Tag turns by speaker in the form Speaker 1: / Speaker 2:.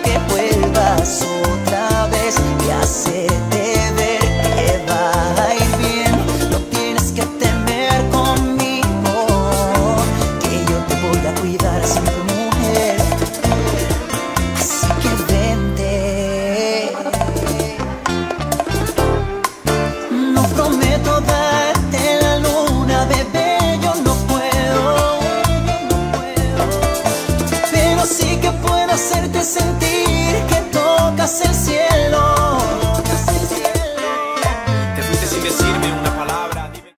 Speaker 1: que vuelvas otra vez y hacerte ver que va y bien. No tienes que temer conmigo, que yo te voy a cuidar sin tu mujer. Así que vente. No prometo darte la luna, bebé. Yo no puedo, no puedo, pero sí que puedo hacerte sentir que tocas el cielo.
Speaker 2: Te fuiste sin decirme una